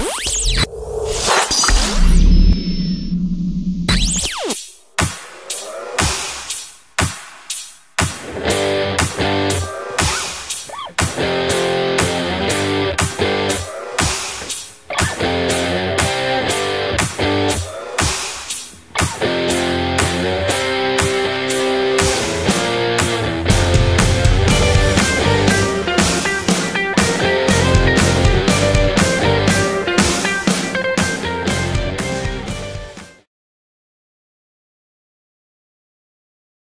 Bye.